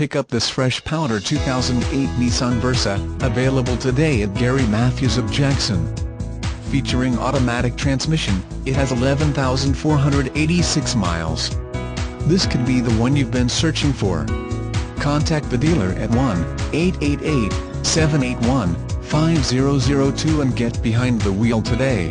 Pick up this fresh powder 2008 Nissan Versa, available today at Gary Mathews of Jackson. Featuring automatic transmission, it has 11,486 miles. This could be the one you've been searching for. Contact the dealer at 1-888-781-5002 and get behind the wheel today.